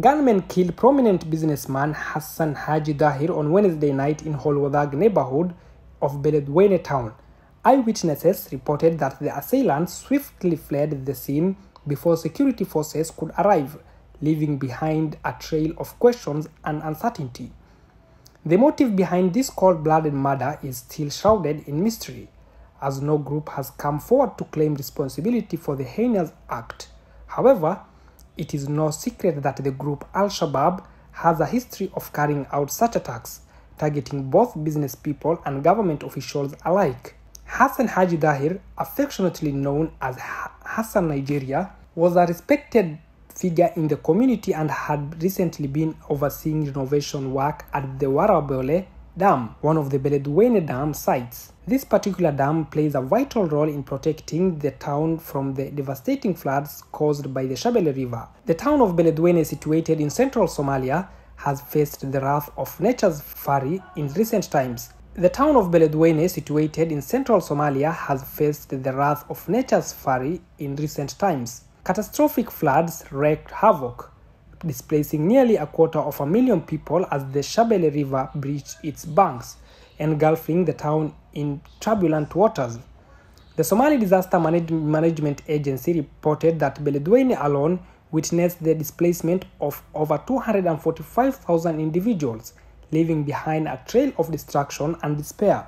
Gunmen killed prominent businessman Hassan Haji Dahir on Wednesday night in Holwadag neighborhood of Beledweyne town. Eyewitnesses reported that the assailants swiftly fled the scene before security forces could arrive, leaving behind a trail of questions and uncertainty. The motive behind this cold-blooded murder is still shrouded in mystery, as no group has come forward to claim responsibility for the heinous act. However, it is no secret that the group Al-Shabaab has a history of carrying out such attacks, targeting both business people and government officials alike. Hassan Haji Dahir, affectionately known as Hassan Nigeria, was a respected figure in the community and had recently been overseeing renovation work at the Warabole Dam, one of the Beledweyne Dam sites. This particular dam plays a vital role in protecting the town from the devastating floods caused by the Shabelle River. The town of Beledweyne, situated in central Somalia, has faced the wrath of nature's fury in recent times. The town of Beledweyne, situated in central Somalia, has faced the wrath of nature's fury in recent times. Catastrophic floods wreaked havoc, displacing nearly a quarter of a million people as the Shabelle River breached its banks, engulfing the town in turbulent waters. The Somali Disaster Manage Management Agency reported that Beledweyne alone witnessed the displacement of over 245,000 individuals, leaving behind a trail of destruction and despair.